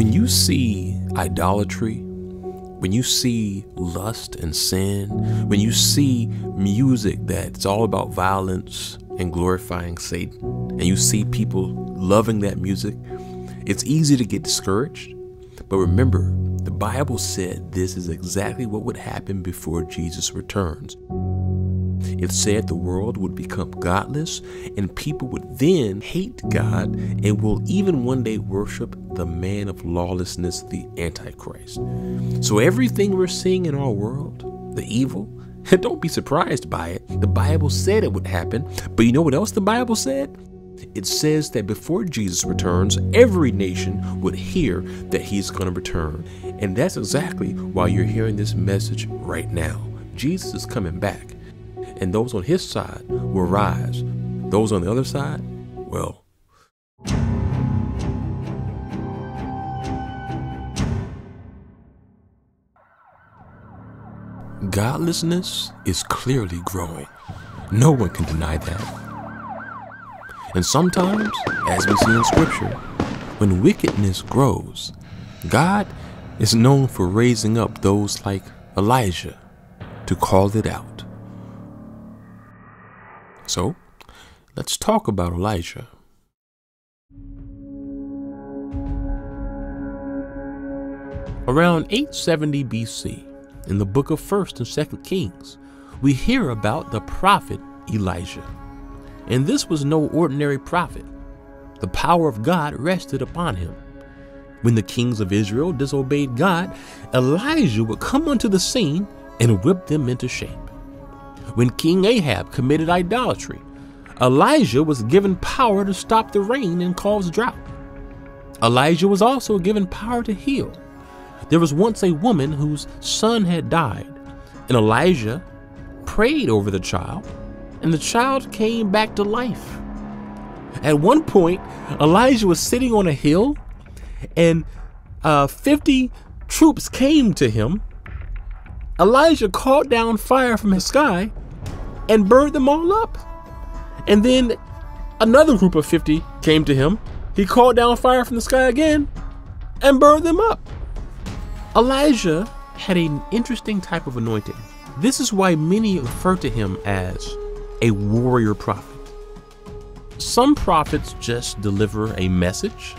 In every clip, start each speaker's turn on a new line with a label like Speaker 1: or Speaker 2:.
Speaker 1: When you see idolatry, when you see lust and sin, when you see music that's all about violence and glorifying Satan, and you see people loving that music, it's easy to get discouraged. But remember, the Bible said this is exactly what would happen before Jesus returns. It said the world would become godless and people would then hate God and will even one day worship the man of lawlessness, the Antichrist. So everything we're seeing in our world, the evil, don't be surprised by it. The Bible said it would happen. But you know what else the Bible said? It says that before Jesus returns, every nation would hear that he's going to return. And that's exactly why you're hearing this message right now. Jesus is coming back and those on his side will rise. Those on the other side, well, Godlessness is clearly growing. No one can deny that. And sometimes, as we see in Scripture, when wickedness grows, God is known for raising up those like Elijah to call it out. So, let's talk about Elijah. Around 870 BC, in the book of 1st and 2nd Kings, we hear about the prophet Elijah. And this was no ordinary prophet. The power of God rested upon him. When the kings of Israel disobeyed God, Elijah would come onto the scene and whip them into shape when King Ahab committed idolatry. Elijah was given power to stop the rain and cause drought. Elijah was also given power to heal. There was once a woman whose son had died, and Elijah prayed over the child, and the child came back to life. At one point, Elijah was sitting on a hill, and uh, 50 troops came to him. Elijah called down fire from the sky and burned them all up. And then another group of 50 came to him. He called down fire from the sky again and burned them up. Elijah had an interesting type of anointing. This is why many refer to him as a warrior prophet. Some prophets just deliver a message.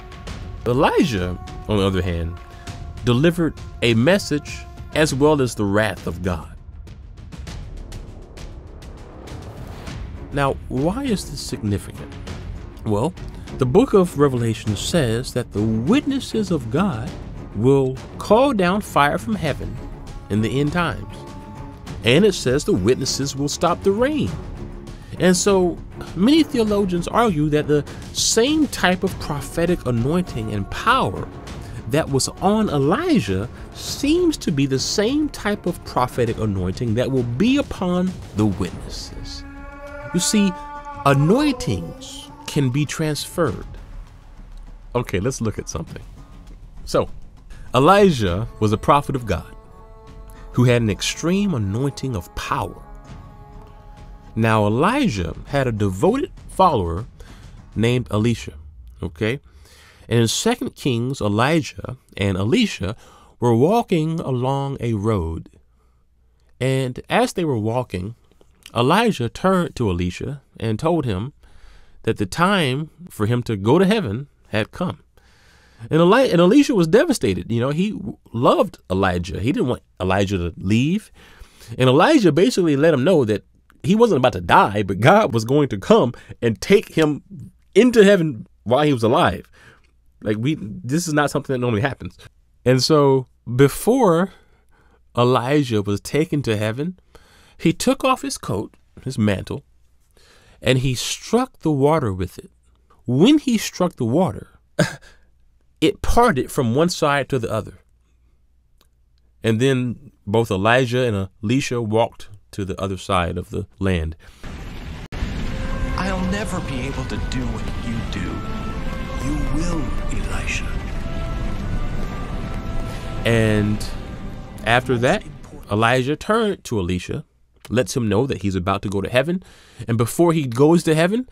Speaker 1: Elijah, on the other hand, delivered a message as well as the wrath of God. Now, why is this significant? Well, the book of Revelation says that the witnesses of God will call down fire from heaven in the end times. And it says the witnesses will stop the rain. And so many theologians argue that the same type of prophetic anointing and power that was on Elijah seems to be the same type of prophetic anointing that will be upon the witnesses. You see, anointings can be transferred. Okay, let's look at something. So, Elijah was a prophet of God who had an extreme anointing of power. Now, Elijah had a devoted follower named Elisha. Okay? And in 2 Kings, Elijah and Elisha were walking along a road. And as they were walking, Elijah turned to Elisha and told him that the time for him to go to heaven had come. And, Eli- and Elisha was devastated. You know, he loved Elijah. He didn't want Elijah to leave. And Elijah basically let him know that he wasn't about to die, but God was going to come and take him into heaven while he was alive. Like we this is not something that normally happens. And so before Elijah was taken to heaven, he took off his coat, his mantle, and he struck the water with it. When he struck the water, it parted from one side to the other. And then both Elijah and Elisha walked to the other side of the land.
Speaker 2: I'll never be able to do what you do. You will, Elisha.
Speaker 1: And after that, Elijah turned to Elisha lets him know that he's about to go to heaven. And before he goes to heaven,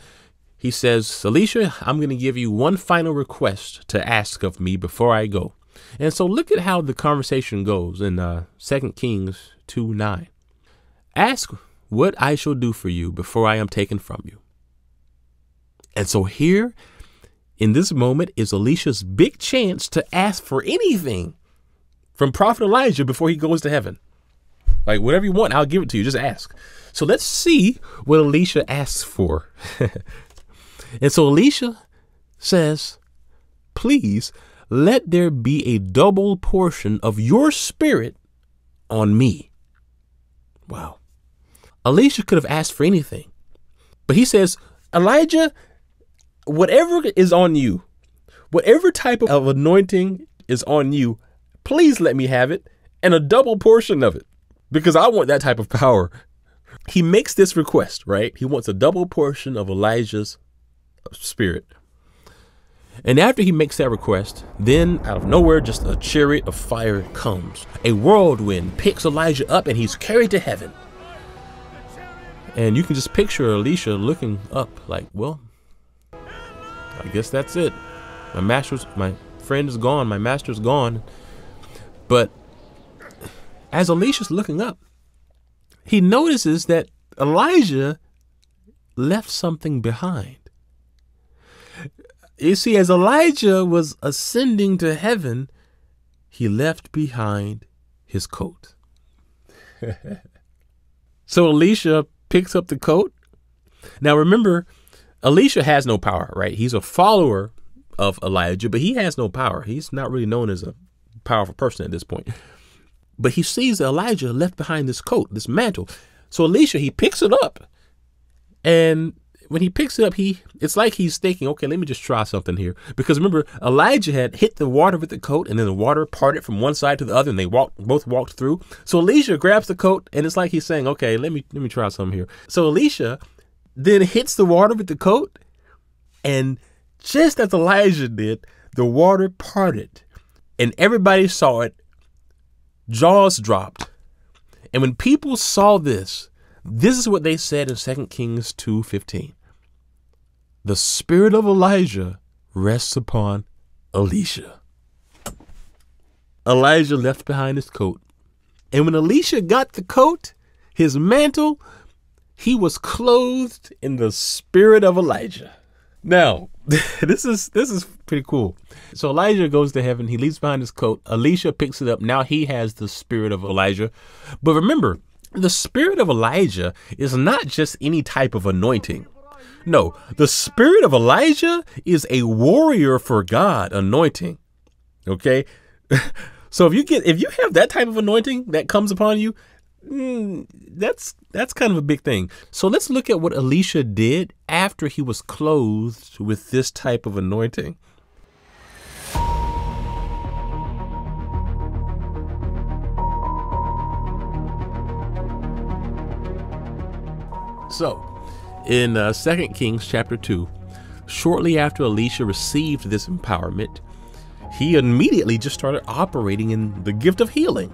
Speaker 1: he says, Elisha, I'm going to give you one final request to ask of me before I go. And so look at how the conversation goes in uh, 2 Kings 2 9. Ask what I shall do for you before I am taken from you. And so here in this moment is Elisha's big chance to ask for anything from Prophet Elijah before he goes to heaven. Like, whatever you want, I'll give it to you. Just ask. So let's see what Elisha asks for. and so Elisha says, Please let there be a double portion of your spirit on me. Wow. Elisha could have asked for anything, but he says, Elijah, whatever is on you, whatever type of anointing is on you, please let me have it and a double portion of it because I want that type of power. He makes this request, right? He wants a double portion of Elijah's spirit. And after he makes that request, then out of nowhere, just a chariot of fire comes. A whirlwind picks Elijah up and he's carried to heaven. And you can just picture Elisha looking up like, well, I guess that's it. My master's, my friend is gone. My master's gone. But as Elisha's looking up, he notices that Elijah left something behind. You see, as Elijah was ascending to heaven, he left behind his coat. so Elisha picks up the coat. Now remember, Elisha has no power, right? He's a follower of Elijah, but he has no power. He's not really known as a powerful person at this point. But he sees Elijah left behind this coat, this mantle. So Elisha, he picks it up and when he picks it up, he it's like he's thinking, okay, let me just try something here. Because remember, Elijah had hit the water with the coat, and then the water parted from one side to the other, and they walked both walked through. So Elisha grabs the coat, and it's like he's saying, okay, let me let me try something here. So Elisha then hits the water with the coat, and just as Elijah did, the water parted, and everybody saw it. Jaws dropped. And when people saw this, this is what they said in 2 Kings 2:15 the spirit of Elijah rests upon Elisha. Elijah left behind his coat. And when Elisha got the coat, his mantle, he was clothed in the spirit of Elijah. Now, this is this is pretty cool. So Elijah goes to heaven, he leaves behind his coat. Elisha picks it up. Now he has the spirit of Elijah. But remember, the spirit of Elijah is not just any type of anointing. No, the spirit of Elijah is a warrior for God anointing. Okay? so if you get if you have that type of anointing that comes upon you, mm, that's that's kind of a big thing. So let's look at what Elisha did after he was clothed with this type of anointing. So, in uh, 2 Kings chapter 2, shortly after Elisha received this empowerment, he immediately just started operating in the gift of healing.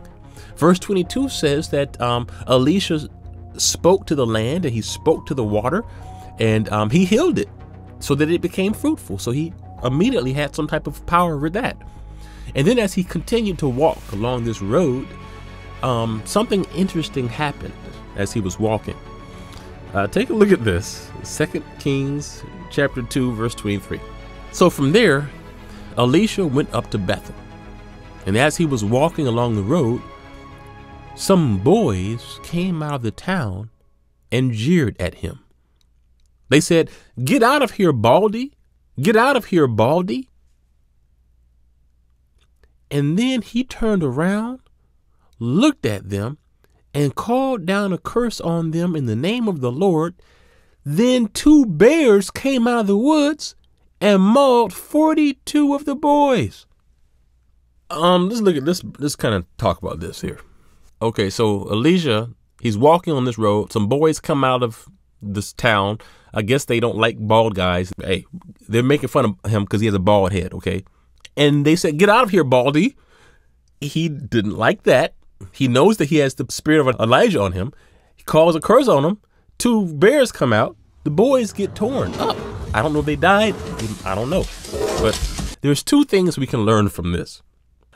Speaker 1: Verse 22 says that um, Elisha spoke to the land and he spoke to the water and um, he healed it so that it became fruitful. So he immediately had some type of power over that. And then as he continued to walk along this road, um, something interesting happened as he was walking. Uh, take a look at this. Second Kings chapter 2, verse 23. So from there, Elisha went up to Bethel. And as he was walking along the road, some boys came out of the town and jeered at him. They said, Get out of here, Baldy! Get out of here, Baldy! And then he turned around, looked at them, and called down a curse on them in the name of the Lord. Then two bears came out of the woods and mauled 42 of the boys. Um, let's look at this. Let's kind of talk about this here. Okay, so Elijah, he's walking on this road. Some boys come out of this town. I guess they don't like bald guys. Hey, they're making fun of him because he has a bald head. Okay, and they said, "Get out of here, Baldy." He didn't like that. He knows that he has the spirit of Elijah on him. He calls a curse on him. Two bears come out. The boys get torn up. I don't know if they died. I don't know. But there's two things we can learn from this.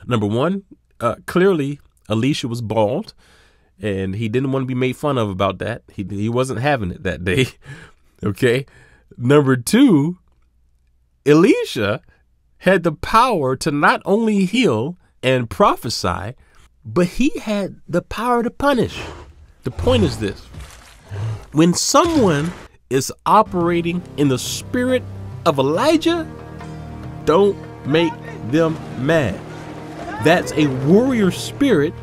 Speaker 1: Number one, uh, clearly Elisha was bald, and he didn't want to be made fun of about that. He he wasn't having it that day. okay. Number two, Elisha had the power to not only heal and prophesy, but he had the power to punish. The point is this when someone is operating in the spirit of Elijah, don't make them mad. That's a warrior spirit.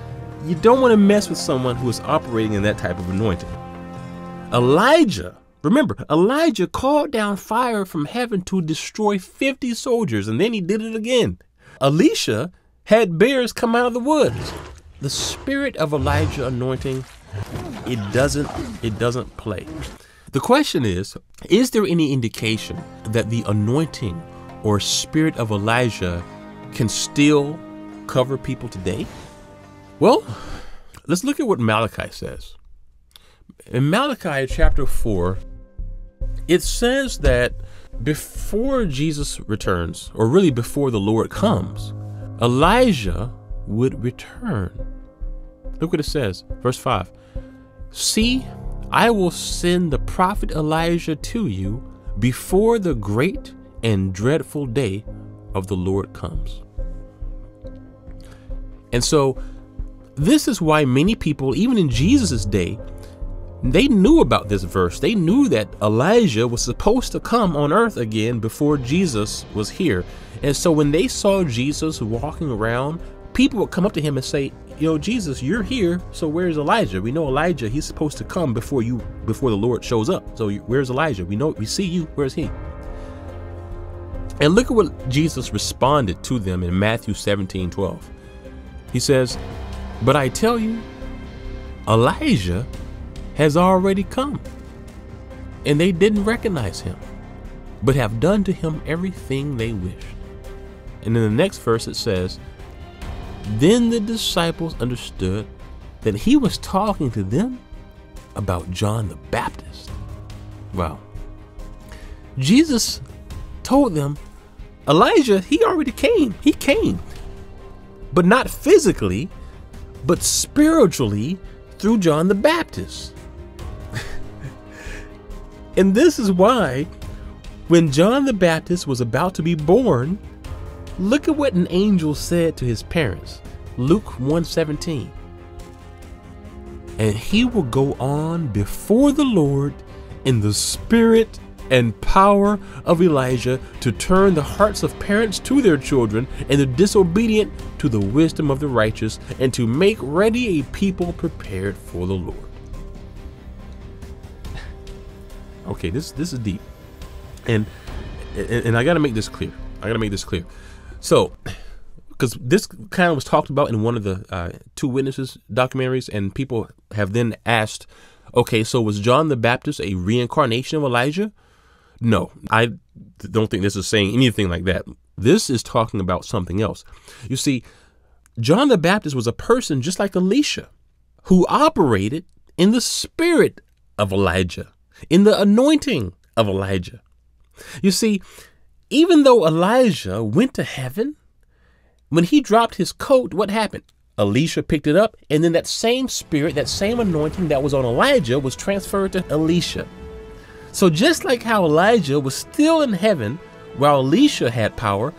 Speaker 1: You don't want to mess with someone who is operating in that type of anointing. Elijah, remember, Elijah called down fire from heaven to destroy 50 soldiers, and then he did it again. Elisha had bears come out of the woods. The spirit of Elijah anointing, it doesn't it doesn't play. The question is, is there any indication that the anointing or spirit of Elijah can still cover people today? Well, let's look at what Malachi says. In Malachi chapter 4, it says that before Jesus returns, or really before the Lord comes, Elijah would return. Look what it says, verse 5. See, I will send the prophet Elijah to you before the great and dreadful day of the Lord comes. And so, this is why many people, even in Jesus' day, they knew about this verse. They knew that Elijah was supposed to come on earth again before Jesus was here. And so when they saw Jesus walking around, people would come up to him and say, you know, Jesus, you're here. So where's Elijah? We know Elijah. He's supposed to come before you, before the Lord shows up. So where's Elijah? We know, we see you. Where's he?" And look at what Jesus responded to them in Matthew 17, 12. He says, But I tell you, Elijah has already come, and they didn't recognize him, but have done to him everything they wished. And in the next verse it says, Then the disciples understood that he was talking to them about John the Baptist. Wow. Jesus told them, Elijah, he already came. He came. But not physically, but spiritually through John the Baptist. and this is why when John the Baptist was about to be born, look at what an angel said to his parents. Luke 1:17. And he will go on before the Lord in the spirit and power of Elijah to turn the hearts of parents to their children and the disobedient to the wisdom of the righteous and to make ready a people prepared for the Lord. Okay, this this is deep. And and, and I got to make this clear. I got to make this clear. So, because this kind of was talked about in one of the uh, two witnesses documentaries, and people have then asked, okay, so was John the Baptist a reincarnation of Elijah? No, I don't think this is saying anything like that. This is talking about something else. You see, John the Baptist was a person just like Elisha who operated in the spirit of Elijah, in the anointing of Elijah. You see, even though Elijah went to heaven, when he dropped his coat, what happened? Elisha picked it up, and then that same spirit, that same anointing that was on Elijah was transferred to Elisha. So just like how Elijah was still in heaven while Elisha had power,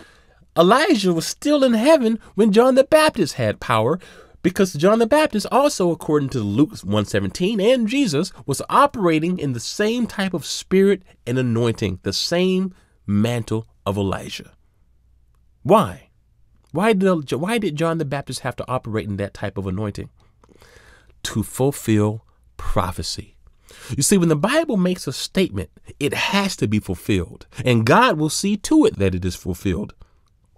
Speaker 1: Elijah was still in heaven when John the Baptist had power because John the Baptist also according to Luke 117 and Jesus was operating in the same type of spirit and anointing, the same mantle of Elijah. Why? Why did, why did John the Baptist have to operate in that type of anointing? To fulfill prophecy. You see, when the Bible makes a statement, it has to be fulfilled, and God will see to it that it is fulfilled.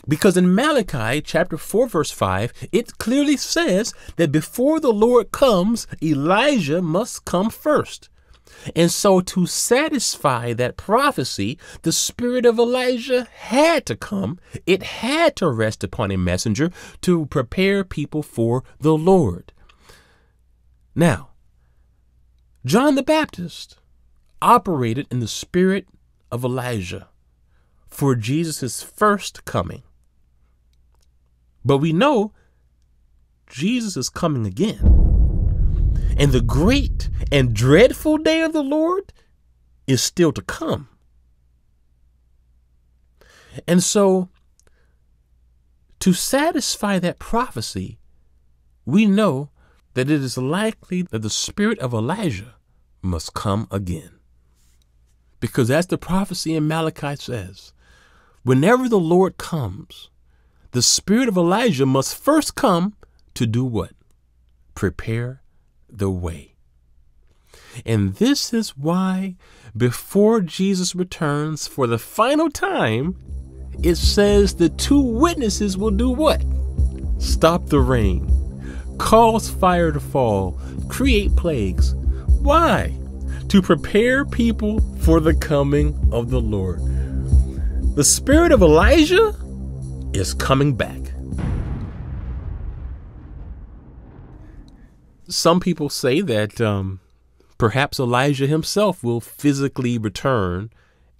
Speaker 1: Because in Malachi chapter 4, verse 5, it clearly says that before the Lord comes, Elijah must come first. And so, to satisfy that prophecy, the spirit of Elijah had to come. It had to rest upon a messenger to prepare people for the Lord. Now, John the Baptist operated in the spirit of Elijah for Jesus' first coming. But we know Jesus is coming again. And the great and dreadful day of the Lord is still to come. And so, to satisfy that prophecy, we know that it is likely that the spirit of Elijah must come again. Because as the prophecy in Malachi says, whenever the Lord comes, the spirit of Elijah must first come to do what? Prepare the way. And this is why, before Jesus returns for the final time, it says the two witnesses will do what? Stop the rain, cause fire to fall, create plagues. Why? To prepare people for the coming of the Lord. The spirit of Elijah is coming back. Some people say that um, perhaps Elijah himself will physically return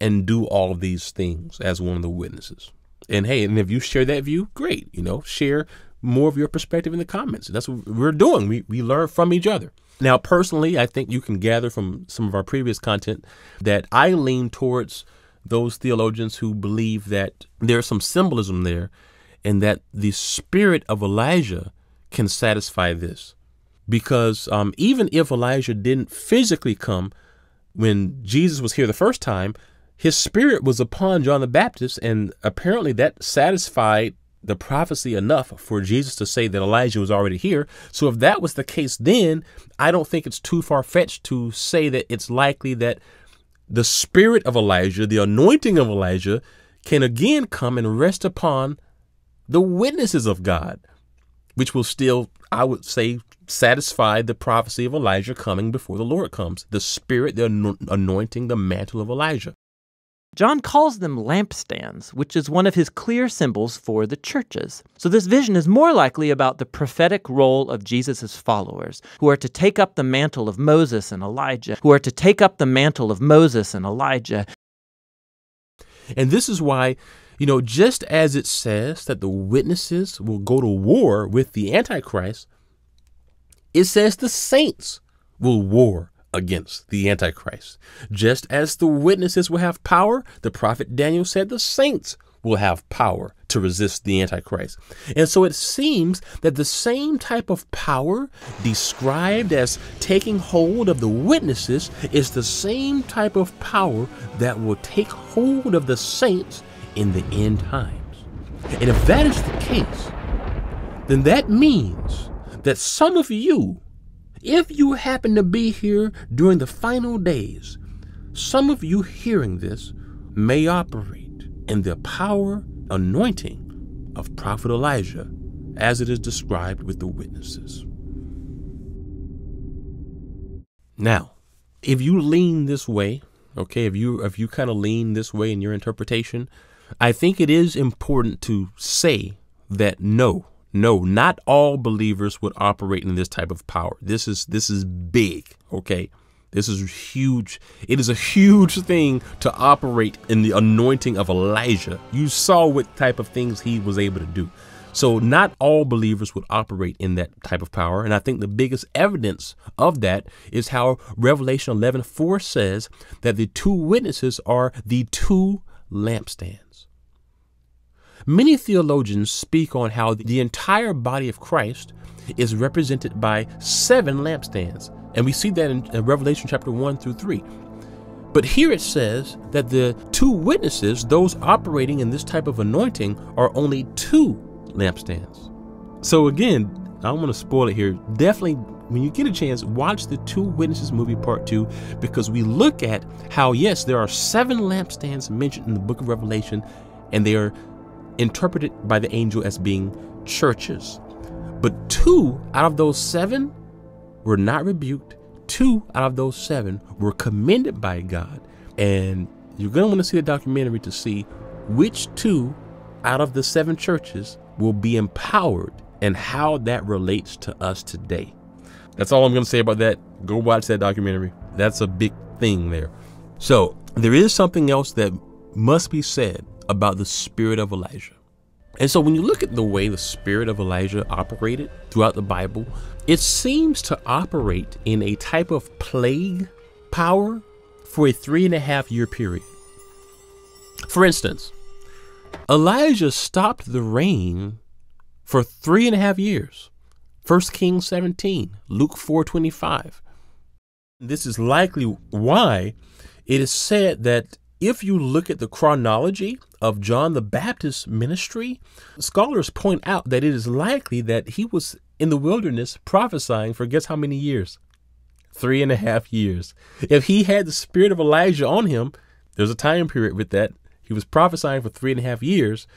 Speaker 1: and do all of these things as one of the witnesses. And hey, and if you share that view, great. You know, share more of your perspective in the comments. That's what we're doing. We we learn from each other. Now, personally, I think you can gather from some of our previous content that I lean towards those theologians who believe that there's some symbolism there and that the spirit of Elijah can satisfy this. Because um, even if Elijah didn't physically come when Jesus was here the first time, his spirit was upon John the Baptist, and apparently that satisfied the prophecy enough for Jesus to say that Elijah was already here. So if that was the case then, I don't think it's too far fetched to say that it's likely that the spirit of Elijah, the anointing of Elijah, can again come and rest upon the witnesses of God, which will still, I would say, satisfy the prophecy of Elijah coming before the Lord comes. The spirit, the anointing, the mantle of Elijah.
Speaker 3: John calls them lampstands, which is one of his clear symbols for the churches. So this vision is more likely about the prophetic role of Jesus' followers, who are to take up the mantle of Moses and Elijah, who are to take up the mantle of Moses and Elijah.
Speaker 1: And this is why, you know, just as it says that the witnesses will go to war with the Antichrist, it says the saints will war against the Antichrist. Just as the witnesses will have power, the prophet Daniel said the saints will have power to resist the Antichrist. And so it seems that the same type of power described as taking hold of the witnesses is the same type of power that will take hold of the saints in the end times. And if that is the case, then that means that some of you if you happen to be here during the final days, some of you hearing this may operate in the power anointing of Prophet Elijah as it is described with the witnesses. Now, if you lean this way, okay, if you if you kind of lean this way in your interpretation, I think it is important to say that no, no, not all believers would operate in this type of power. This is this is big, okay? This is huge. It is a huge thing to operate in the anointing of Elijah. You saw what type of things he was able to do. So not all believers would operate in that type of power. And I think the biggest evidence of that is how Revelation 11 4 says that the two witnesses are the two lampstands. Many theologians speak on how the entire body of Christ is represented by seven lampstands. And we see that in, Revelation chapter 1 through 3. But here it says that the two witnesses, those operating in this type of anointing, are only two lampstands. So again, I don't want to spoil it here. Definitely, when you get a chance, watch the Two Witnesses movie part two because we look at how, yes, there are seven lampstands mentioned in the book of Revelation, and they are interpreted by the angel as being churches. But two out of those seven were not rebuked. Two out of those seven were commended by God. And you're going to want to see the documentary to see which two out of the seven churches will be empowered and how that relates to us today. That's all I'm going to say about that. Go watch that documentary. That's a big thing there. So, there is something else that must be said about the spirit of Elijah. And so when you look at the way the spirit of Elijah operated throughout the Bible, it seems to operate in a type of plague power for a three and a half year period. For instance, Elijah stopped the rain for three and a half years. 1 Kings 17, Luke 4:25. This is likely why it is said that if you look at the chronology of John the Baptist's ministry, scholars point out that it is likely that he was in the wilderness prophesying for guess how many years? Three and a half years. If he had the spirit of Elijah on him, there's a time period with that. He was prophesying for three and a half years.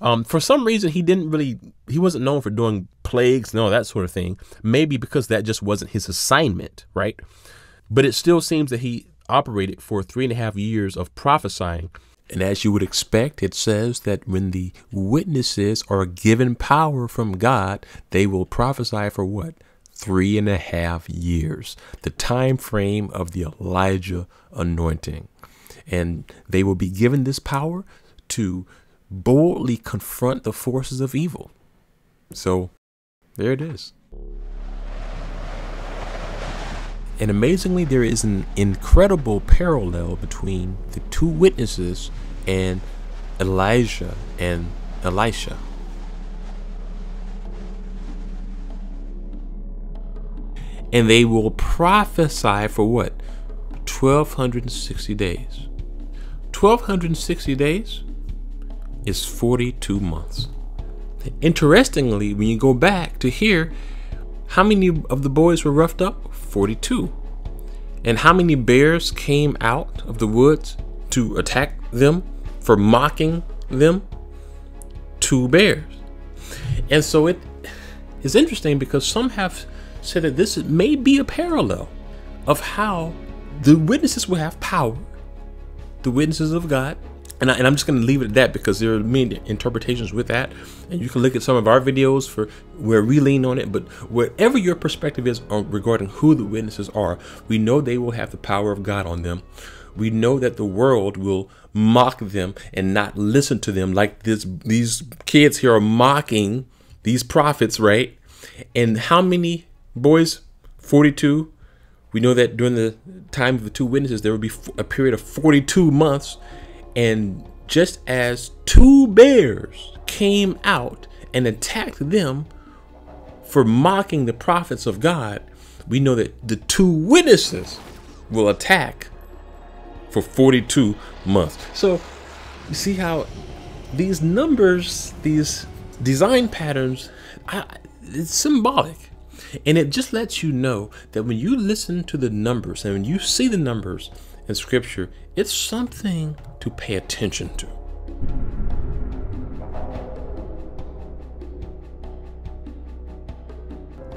Speaker 1: Um, for some reason, he didn't really, he wasn't known for doing plagues all that sort of thing. Maybe because that just wasn't his assignment, right? But it still seems that he operated for three and a half years of prophesying. And as you would expect, it says that when the witnesses are given power from God, they will prophesy for what? Three and a half years, the time frame of the Elijah anointing. And they will be given this power to boldly confront the forces of evil. So there it is. And amazingly, there is an incredible parallel between the two witnesses and Elijah and Elisha. And they will prophesy for what? 1260 days. 1260 days is 42 months. Interestingly, when you go back to here, how many of the boys were roughed up? 42. And how many bears came out of the woods to attack them for mocking them? Two bears. And so it is interesting because some have said that this may be a parallel of how the witnesses will have power, the witnesses of God, and, I, am just going to leave it at that because there are many interpretations with that. And you can look at some of our videos for where we lean on it. But whatever your perspective is regarding who the witnesses are, we know they will have the power of God on them. We know that the world will mock them and not listen to them like this. These kids here are mocking these prophets, right? And how many boys? 42. We know that during the time of the two witnesses, there will be a period of 42 months and just as two bears came out and attacked them for mocking the prophets of God, we know that the two witnesses will attack for 42 months. So, you see how these numbers, these design patterns, I, it's symbolic. And it just lets you know that when you listen to the numbers and when you see the numbers in scripture, it's something to pay attention to.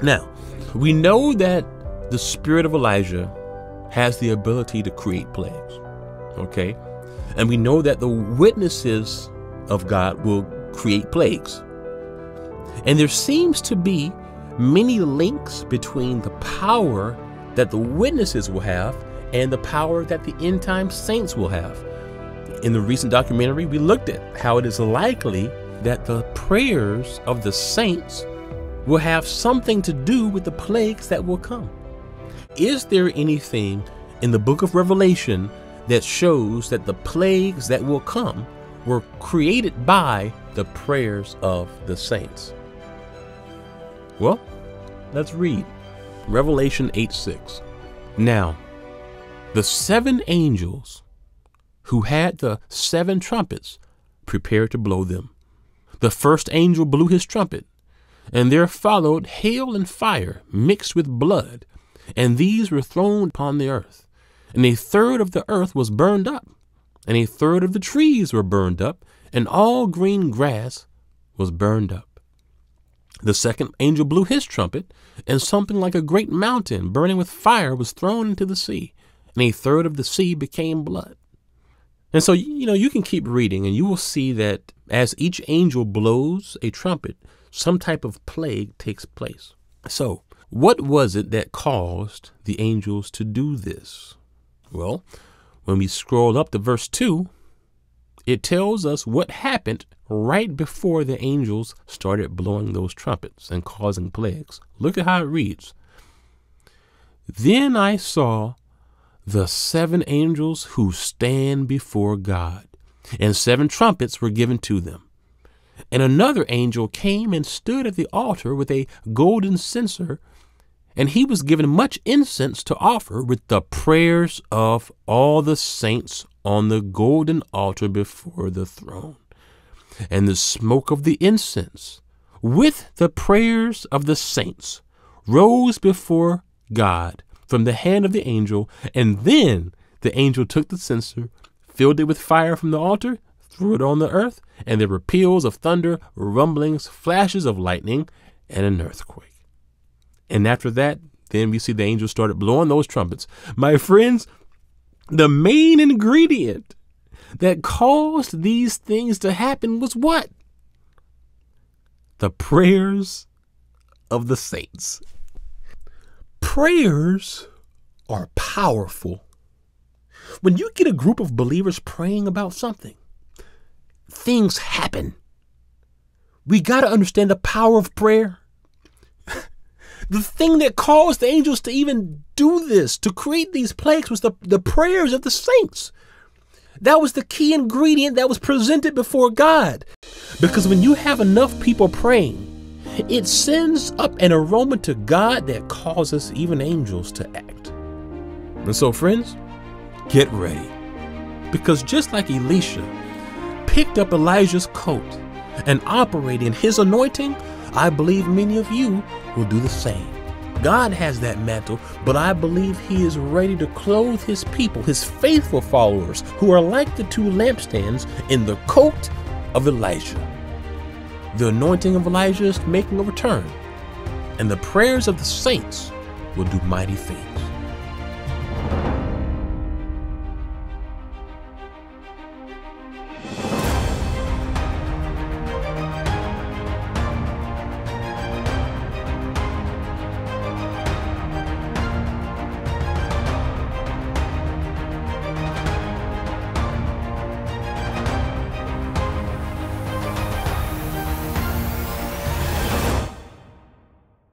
Speaker 1: Now, we know that the spirit of Elijah has the ability to create plagues. Okay? And we know that the witnesses of God will create plagues. And there seems to be many links between the power that the witnesses will have and the power that the end time saints will have. In the recent documentary, we looked at how it is likely that the prayers of the saints will have something to do with the plagues that will come. Is there anything in the book of Revelation that shows that the plagues that will come were created by the prayers of the saints? Well, let's read Revelation 8 6. Now, the seven angels who had the seven trumpets prepared to blow them. The first angel blew his trumpet, and there followed hail and fire mixed with blood, and these were thrown upon the earth. And a third of the earth was burned up, and a third of the trees were burned up, and all green grass was burned up. The second angel blew his trumpet, and something like a great mountain burning with fire was thrown into the sea and a third of the sea became blood. And so, you know, you can keep reading and you will see that as each angel blows a trumpet, some type of plague takes place. So, what was it that caused the angels to do this? Well, when we scroll up to verse 2, it tells us what happened right before the angels started blowing those trumpets and causing plagues. Look at how it reads. Then I saw the seven angels who stand before God, and seven trumpets were given to them. And another angel came and stood at the altar with a golden censer, and he was given much incense to offer with the prayers of all the saints on the golden altar before the throne. And the smoke of the incense, with the prayers of the saints, rose before God from the hand of the angel. And then the angel took the censer, filled it with fire from the altar, threw it on the earth, and there were peals of thunder, rumblings, flashes of lightning, and an earthquake. And after that, then we see the angels started blowing those trumpets. My friends, the main ingredient that caused these things to happen was what? The prayers of the saints. Prayers are powerful. When you get a group of believers praying about something, things happen. We got to understand the power of prayer. the thing that caused the angels to even do this, to create these plagues, was the, the prayers of the saints. That was the key ingredient that was presented before God. Because when you have enough people praying, it sends up an aroma to God that causes even angels to act. And so, friends, get ready. Because just like Elisha picked up Elijah's coat and operated in his anointing, I believe many of you will do the same. God has that mantle, but I believe He is ready to clothe His people, His faithful followers, who are like the two lampstands in the coat of Elijah. The anointing of Elijah is making a return, and the prayers of the saints will do mighty things.